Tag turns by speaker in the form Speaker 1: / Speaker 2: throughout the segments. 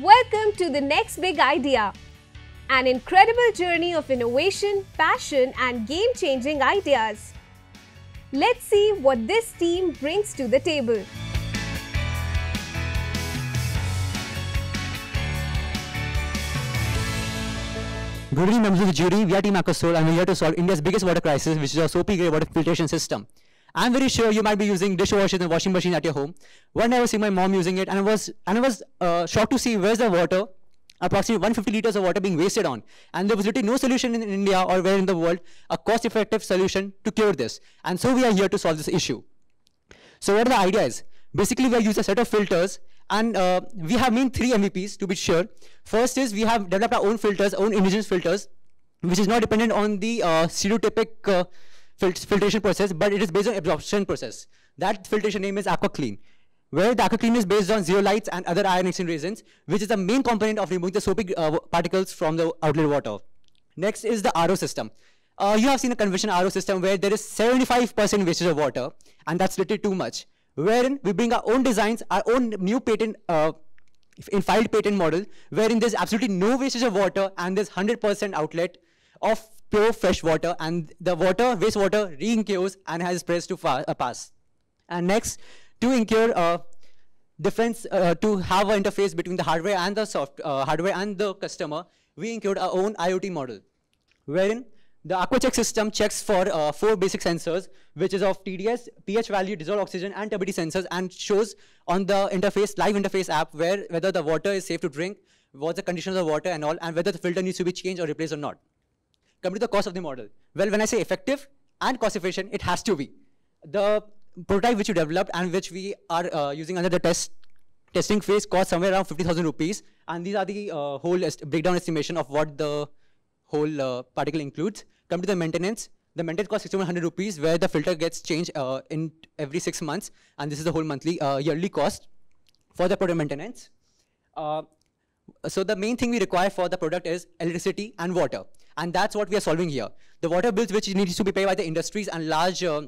Speaker 1: Welcome to the next big idea. An incredible journey of innovation, passion, and game changing ideas. Let's see what this team brings to the table.
Speaker 2: Good evening, members of the jury. We are Team Aquasol and we're here to solve India's biggest water crisis, which is our soapy grey water filtration system. I'm very sure you might be using dishwashers and washing machines at your home. One day I was seeing my mom using it, and I was and I was uh, shocked to see where's the water, approximately 150 liters of water being wasted on, and there was literally no solution in India or where in the world a cost-effective solution to cure this. And so we are here to solve this issue. So what are the ideas? Basically, we use a set of filters and uh, we have made three MVPs to be sure. First is we have developed our own filters, own indigenous filters, which is not dependent on the uh, stereotypic uh, filtration process, but it is based on absorption process. That filtration name is AquaClean, where the AquaClean is based on zeolites and other ion exchange reagents, which is the main component of removing the soapy uh, particles from the outlet water. Next is the RO system. Uh, you have seen a conventional RO system where there is 75% wastage of water, and that's literally too much wherein we bring our own designs, our own new patent, uh, in filed patent model, wherein there's absolutely no wastage of water and there's 100% outlet of pure fresh water and the water, wastewater re-incurs and has spreads to uh, pass. And next, to incur uh, difference, uh, to have an interface between the hardware and the soft uh, hardware and the customer, we include our own IoT model, wherein the AquaCheck system checks for uh, four basic sensors, which is of TDS, pH value, dissolved oxygen, and turbidity sensors, and shows on the interface, live interface app, where whether the water is safe to drink, what's the condition of the water and all, and whether the filter needs to be changed or replaced or not. Come to the cost of the model. Well, when I say effective and cost efficient, it has to be. The prototype which you developed and which we are uh, using under the test testing phase cost somewhere around 50,000 rupees, and these are the uh, whole est breakdown estimation of what the whole uh, particle includes. Come to the maintenance. The maintenance costs 6100 rupees, where the filter gets changed uh, in every six months, and this is the whole monthly uh, yearly cost for the product maintenance. Uh, so the main thing we require for the product is electricity and water, and that's what we are solving here. The water bills which needs to be paid by the industries and large uh,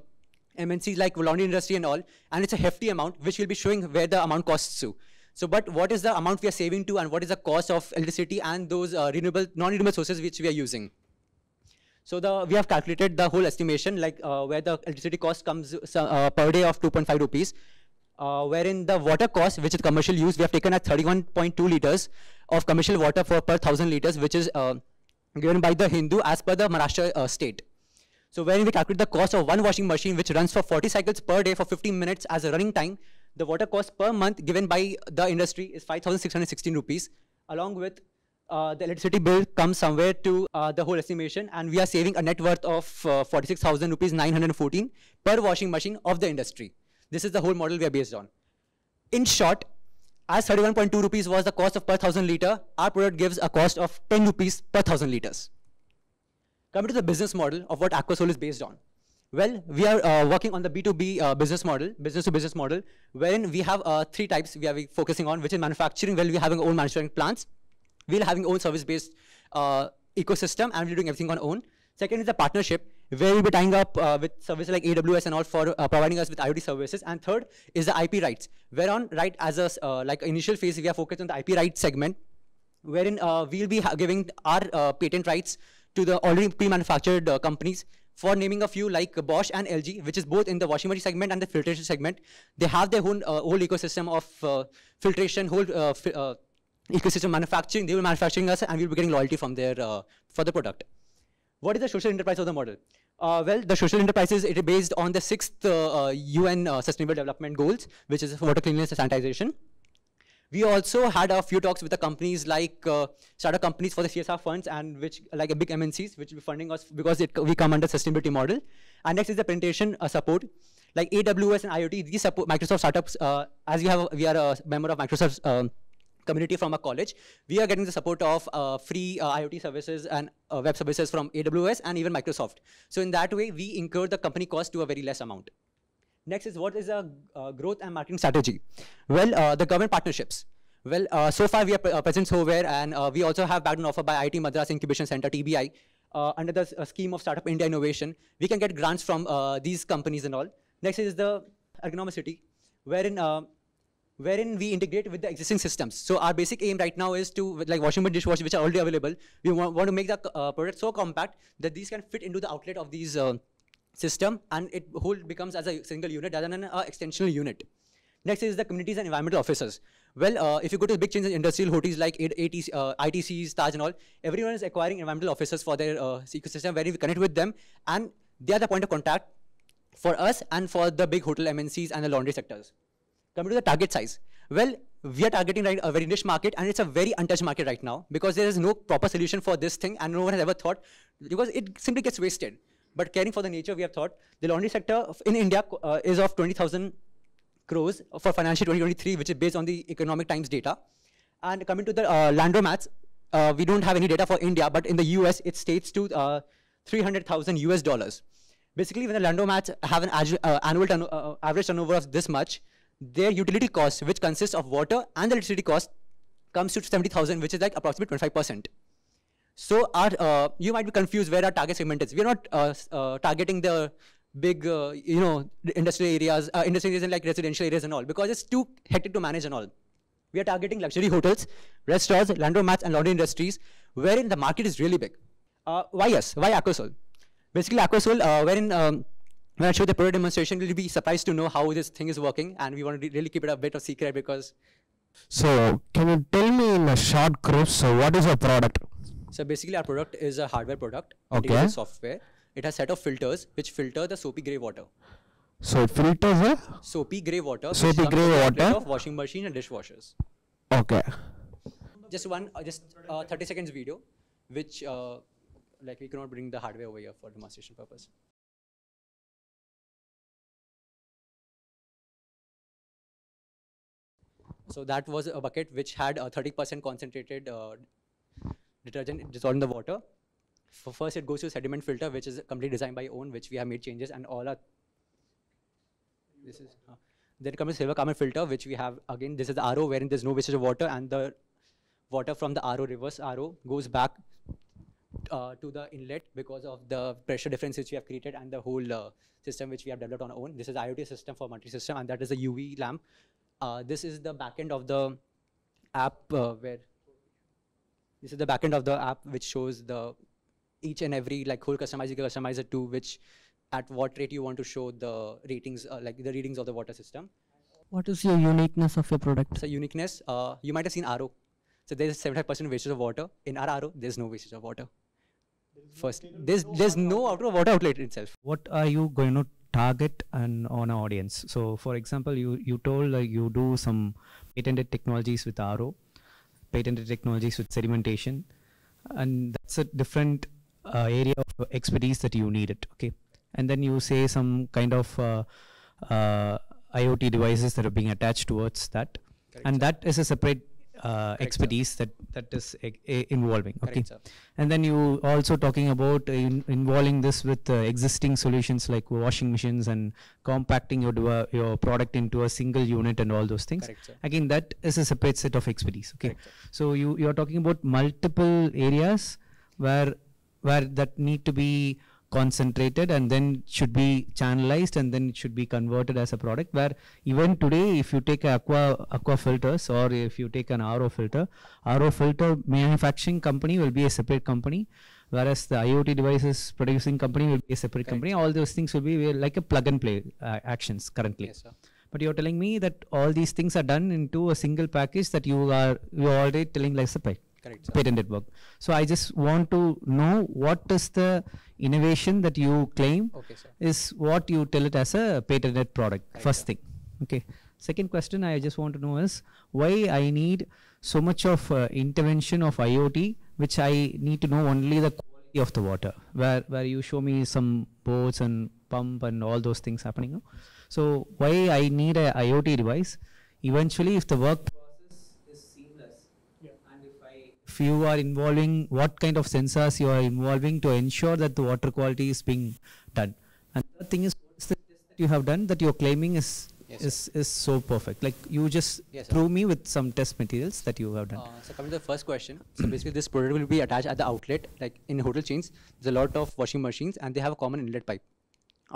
Speaker 2: MNCs like laundry industry and all, and it's a hefty amount, which we'll be showing where the amount costs to. So, but what is the amount we are saving to and what is the cost of electricity and those uh, renewable, non-renewable sources which we are using? So the, we have calculated the whole estimation, like uh, where the electricity cost comes uh, per day of 2.5 rupees, uh, wherein the water cost, which is commercial use, we have taken at 31.2 liters of commercial water for per 1,000 liters, which is uh, given by the Hindu as per the Maharashtra uh, state. So wherein we calculate the cost of one washing machine, which runs for 40 cycles per day for 15 minutes as a running time, the water cost per month given by the industry is 5,616 rupees, along with uh, the electricity bill comes somewhere to uh, the whole estimation, and we are saving a net worth of uh, 46,000 rupees 914 per washing machine of the industry. This is the whole model we are based on. In short, as 31.2 rupees was the cost of per thousand liter, our product gives a cost of 10 rupees per thousand liters. Coming to the business model of what Aquasol is based on. Well, we are uh, working on the B2B uh, business model, business to business model, wherein we have uh, three types we are focusing on, which is manufacturing, well, we're having our own manufacturing plants. We're having own service-based uh, ecosystem, and we're doing everything on own. Second is the partnership, where we'll be tying up uh, with services like AWS and all for uh, providing us with IoT services. And third is the IP rights, whereon, right, as a like initial phase, we are focused on the IP rights segment, wherein we'll be giving our patent rights to the already pre-manufactured companies for naming a few like Bosch and LG, which is both in the washing machine segment and the filtration segment. They have their own uh, whole ecosystem of uh, filtration, whole uh, uh ecosystem manufacturing. They will manufacturing us and we'll be getting loyalty from their uh, for the product. What is the social enterprise of the model? Uh, well, the social enterprises, it is based on the sixth UN Sustainable Development Goals, which is water cleanliness and sanitization. We also had a few talks with the companies like uh, startup companies for the CSR funds and which like a big MNCs which will be funding us because it, we come under sustainability model. And next is the presentation uh, support. Like AWS and IoT, these support Microsoft startups, uh, as you have, we are a member of Microsoft's um, community from a college, we are getting the support of uh, free uh, IoT services and uh, web services from AWS and even Microsoft. So in that way, we incur the company cost to a very less amount. Next is what is a uh, growth and marketing strategy? Well, uh, the government partnerships. Well, uh, so far we are uh, present somewhere, and we also have backed an offer by IIT Madras Incubation Center, TBI, under the scheme of Startup India Innovation. We can get grants from these companies and all. Next is the ergonomicity. wherein wherein we integrate with the existing systems. So our basic aim right now is to, like washing machine, dishwasher, which are already available, we want, want to make the uh, product so compact that these can fit into the outlet of these uh, system and it whole becomes as a single unit rather than an extensional unit. Next is the communities and environmental officers. Well, uh, if you go to big chains in industrial hotels like ATC, uh, ITCs, Taj and all, everyone is acquiring environmental officers for their uh, ecosystem where we connect with them and they are the point of contact for us and for the big hotel MNCs and the laundry sectors. Coming to the target size. Well, we are targeting right, a very niche market and it's a very untouched market right now because there is no proper solution for this thing and no one has ever thought because it simply gets wasted. But caring for the nature, we have thought the laundry sector in India uh, is of 20,000 crores for financial 2023, which is based on the Economic Times data. And coming to the uh, laundromats, uh, we don't have any data for India, but in the US, it states to uh, 300,000 US dollars. Basically, when the laundromats have an uh, annual turn uh, average turnover of this much, their utility cost, which consists of water and the electricity cost, comes to 70,000, which is like approximately 25%. So our, uh, you might be confused where our target segment is. We're not uh, uh, targeting the big, uh, you know, industrial areas, uh, industrial areas and like residential areas and all, because it's too hectic to manage and all. We are targeting luxury hotels, restaurants, laundromats, and laundry industries, wherein the market is really big. Uh, why us? Why Aquasol? Basically, Aquasol, wherein um, when I show the product demonstration, you'll be surprised to know how this thing is working, and we want to really keep it a bit of secret because.
Speaker 3: So, can you tell me in a short group, so what is your product?
Speaker 2: So basically, our product is a hardware product.
Speaker 3: Okay.
Speaker 2: Software. It has set of filters which filter the soapy gray water.
Speaker 3: So, it filters a?
Speaker 2: Soapy gray water.
Speaker 3: Soapy
Speaker 2: the outlet
Speaker 3: water.
Speaker 2: Of washing machine and dishwashers.
Speaker 3: Okay.
Speaker 2: Just one, uh, just uh, 30 seconds video, which uh, like we cannot bring the hardware over here for demonstration purpose. So that was a bucket which had a 30% concentrated uh, detergent dissolved in the water. For first, it goes to sediment filter, which is completely designed by own, which we have made changes, and all our. This is. Uh, then comes silver carbon filter, which we have again. This is the RO, wherein there's no wastage of water, and the water from the RO reverse RO goes back uh, to the inlet because of the pressure difference which we have created and the whole uh, system which we have developed on our own. This is IoT system for multi-system, and that is a UV lamp. Uh, this is the backend of the app uh, where this is the backend of the app which shows the each and every like whole customizer you can customize it to which at what rate you want to show the ratings uh, like the readings of the water system.
Speaker 4: What is your uniqueness of your product?
Speaker 2: So uniqueness, uh, you might have seen RO. So there's 75% wastage of water. In our RO, there's no wastage of water. First, there's there's no outer water outlet itself.
Speaker 5: what are you going to target and on an audience. So for example you you told like you do some patented technologies with ro patented technologies with sedimentation and that's a different uh, area of expertise that you needed okay? And then you say some kind of uh, uh, iot devices that are being attached towards that.
Speaker 2: Correct,
Speaker 5: and that is a separate uh,
Speaker 2: sir.
Speaker 5: expertise that that is involving okay
Speaker 2: Correct, sir.
Speaker 5: and then you also talking about uh, in, involving this with uh, existing solutions like washing machines and compacting your your product into a single unit and all those things
Speaker 2: Correct, sir.
Speaker 5: again that is a separate set of expertise okay
Speaker 2: Correct,
Speaker 5: so you you are talking about multiple areas where where that need to be concentrated and then should be channelized and then it should be converted as a product where even today if you take a aqua aqua filters or if you take an RO filter RO filter manufacturing company will be a separate company whereas the IoT devices producing company will be a separate
Speaker 2: Correct.
Speaker 5: company. All those things will be like a plug and play uh, actions currently.
Speaker 2: Yes,
Speaker 5: but you're telling me that all these things are done into a single package that you are you're already telling like separate
Speaker 2: Correct, sir.
Speaker 5: patented work. So I just want to know what is the innovation that you claim
Speaker 2: Okay, sir.
Speaker 5: is what you tell it as a patented product.
Speaker 2: Right,
Speaker 5: first
Speaker 2: sir.
Speaker 5: thing. Okay. Second question I just want to know is why I need so much of uh, intervention of IoT, which I need to know only the quality of the water, where where you show me some boats and pump and all those things happening. no? So why I need a IoT device? Eventually, if the work process is seamless, and if you are involving what kind of sensors you are involving to ensure that the water quality is being done. And the thing is what's the test that you have done that you're claiming is
Speaker 2: Yes,
Speaker 5: is is so perfect. Like you just
Speaker 2: Yes,
Speaker 5: prove me with some test materials that you have done.
Speaker 2: Uh, so coming to the first question, so basically this product will be attached at the outlet, like in hotel chains. There's a lot of washing machines, and they have a common inlet pipe.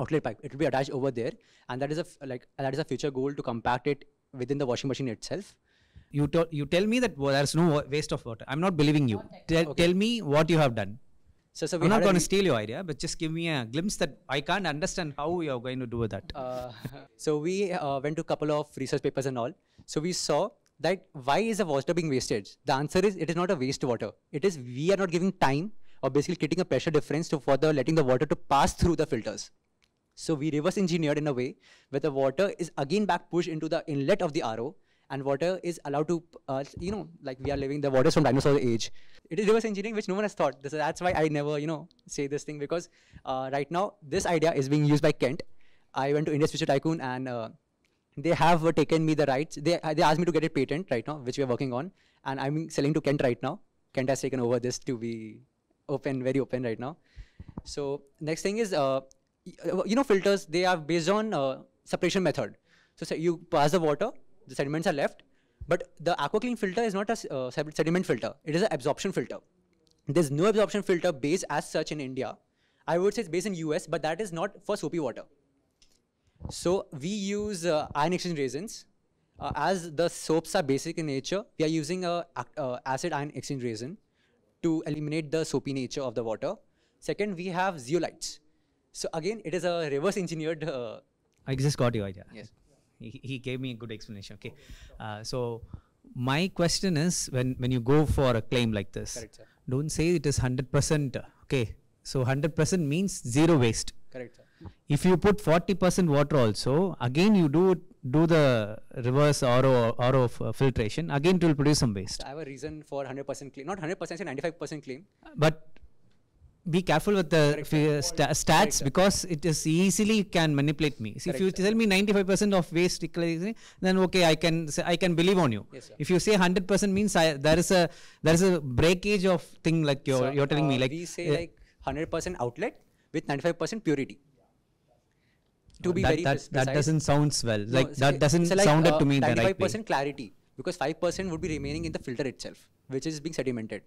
Speaker 2: outlet pipe. It will be attached over there, and that is a f- like that is a future goal to compact it within the washing machine itself.
Speaker 5: You, to- you tell me that wa- there's no waste of water. I'm not believing you. Tell, tell me what you have done.
Speaker 2: So, so
Speaker 5: I'm not going to steal your idea, but just give me a glimpse that I can't understand how you're going to do that.
Speaker 2: Uh, so we uh, went to a couple of research papers and all. So we saw that why is the water being wasted? The answer is it is not a waste water. It is we are not giving time or basically creating a pressure difference to for the letting the water to pass through the filters. So we reverse engineered in a way where the water is again back pushed into the inlet of the RO and water is allowed to, uh, you know, like we are living the waters from dinosaur age. It is reverse engineering which no one has thought. So that's why I never, you know, say this thing because uh, right now this idea is being used by Kent. I went to India's Future Tycoon and uh, they have taken me the rights. They, they asked me to get it patent right now, which we are working on. And I'm selling to Kent right now. Kent has taken over this to be open, very open right now. So next thing is, uh, uh, you know, filters, they are based on uh, separation method. So say you pass the water, the sediments are left, but the AquaClean filter is not a uh, sediment filter. It is an absorption filter. There's no absorption filter base as such in India. I would say it's based in US, but that is not for soapy water. So we use uh, ion exchange resins. Uh, as the soaps are basic in nature, we are using a uh, acid ion exchange resin to eliminate the soapy nature of the water. Second, we have zeolites. So again, it is a reverse engineered. Uh,
Speaker 5: I just got your idea.
Speaker 2: Yes.
Speaker 5: He, he gave me a good explanation. Okay. Uh, so my question is when, when you go for a claim like this,
Speaker 2: Correct,
Speaker 5: don't say it is 100%. uh, Okay. So 100% means zero waste.
Speaker 2: correct. Sir.
Speaker 5: If you put 40% water also, again you do do the reverse RO, RO f- uh, filtration, again it will produce some waste.
Speaker 2: I have a reason for 100% claim, not 100%, say 95% claim.
Speaker 5: But be careful with the sta- stats
Speaker 2: sir.
Speaker 5: because it is easily can manipulate me. See, if you
Speaker 2: sir.
Speaker 5: tell me 95% of waste then okay, I can say, I can believe on you.
Speaker 2: Yes.
Speaker 5: If you say 100% means I, there is a there is a breakage of thing like you're
Speaker 2: So,
Speaker 5: you're telling me
Speaker 2: uh,
Speaker 5: like
Speaker 2: we say
Speaker 5: uh,
Speaker 2: like 100% outlet with 95% purity. To be
Speaker 5: that,
Speaker 2: very
Speaker 5: that,
Speaker 2: pres-
Speaker 5: that doesn't sounds well.
Speaker 2: No,
Speaker 5: like
Speaker 2: so
Speaker 5: that doesn't
Speaker 2: so like,
Speaker 5: sound
Speaker 2: uh,
Speaker 5: to me the right way.
Speaker 2: 95% clarity because 5% would be remaining in the filter itself, which is being sedimented.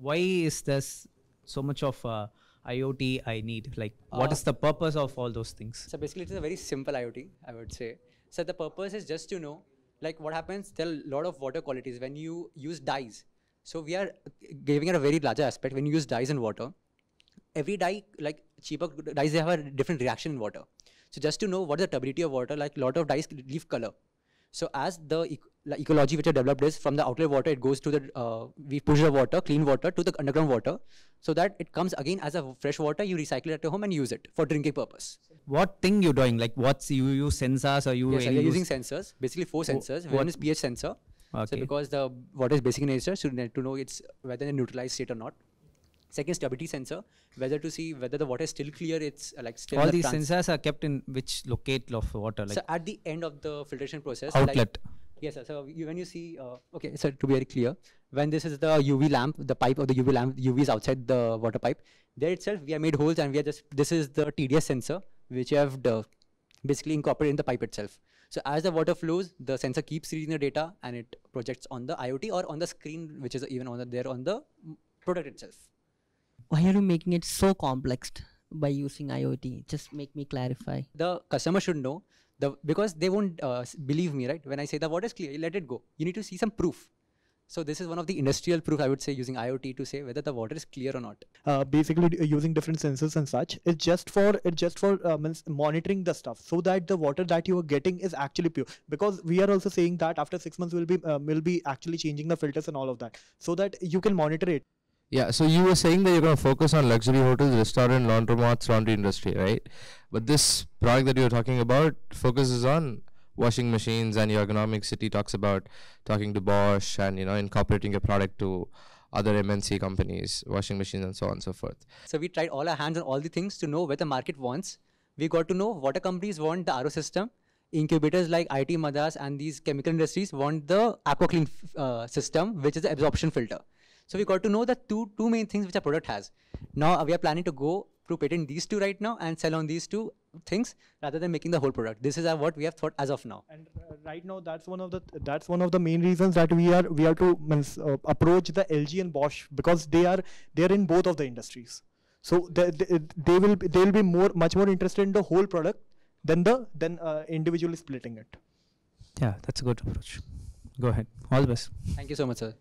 Speaker 5: Why is this so much of uh, IoT I need? Like, what
Speaker 2: Uh,
Speaker 5: is the purpose of all those things?
Speaker 2: So basically, it is a very simple IoT, I would say. So the purpose is just to know, like what happens. There are a lot of water qualities when you use dyes. So we are giving it a very larger aspect. When you use dyes in water, every dye, like cheaper dyes, they have a different reaction in water. So just to know what is the turbidity of water, like a lot of dyes leave color. So as the ecology which are developed is from the outlet water, it goes to the uh, we push the water, clean water to the underground water, so that it comes again as a fresh water. You recycle it at home and use it for drinking purpose.
Speaker 5: What thing you're doing? Like, what's you use sensors or you
Speaker 2: Yes, you're
Speaker 5: use-
Speaker 2: using sensors, basically four sensors.
Speaker 5: what-
Speaker 2: One is pH sensor. So because the water is basic in nature, so to know it's whether in a neutralized state or not. Second, stability sensor, whether to see whether the water is still clear. It's uh, like still
Speaker 5: all
Speaker 2: the
Speaker 5: these sensors are kept in which locate of water? Like
Speaker 2: so at the end of the filtration process, like-
Speaker 5: outlet.
Speaker 2: Yes, sir. So you, when you see, uh, okay, so to be very clear, when this is the UV lamp, the pipe of the UV lamp, UV is outside the water pipe. There itself, we have made holes, and we are just this is the TDS sensor, which you have the, basically incorporated in the pipe itself. So as the water flows, the sensor keeps reading the data, and it projects on the IoT or on the screen, which is even on the there on the product itself.
Speaker 4: Why are you making it so complex by using IoT? Just make me clarify.
Speaker 2: the customer should know the because they won't uh, believe me right? When i say the water is clear let it go. You need to see some proof. So this is one of the industrial proof i would say using iot to say whether the water is clear or not.
Speaker 6: Uh, basically d- using different sensors and such. It's just for it's just for uh, monitoring the stuff so that the water that you are getting is actually pure. Because we are also saying that after six months we'll be um, we'll be actually changing the filters and all of that so that you can monitor it
Speaker 3: Yeah, so you were saying that you're going to focus on luxury hotels, restaurant, laundromats, laundry industry, right? But this product that you're talking about focuses on washing machines, and your economic city talks about talking to Bosch and you know incorporating your product to other MNC companies, washing machines, and so on and so forth.
Speaker 2: so we tried all our hands on all the things to know where the market wants we got to know water companies want the ro system incubators like IIT Madras and these chemical industries want the aquaclean uh, system which is the absorption filter so we got to know the two two main things which a product has. Now uh, we are planning to go through patent these two right now and sell on these two things rather than making the whole product. This is what we have thought as of now.
Speaker 6: And uh, right now, that's one of the th that's one of the main reasons that we are we are to uh, approach the LG and Bosch because they are they are in both of the industries. So they, they, they will they will be more much more interested in the whole product than the than uh, individually splitting it.
Speaker 5: Yeah, that's a good approach. Go ahead. All the best.
Speaker 2: Thank you so much, sir.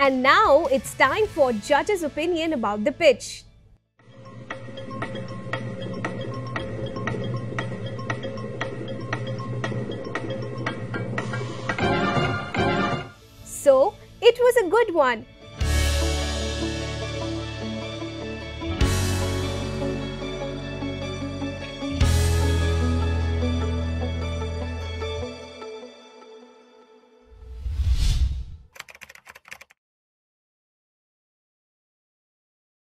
Speaker 1: And now it's time for judges' opinion about the pitch. So, it was a good one.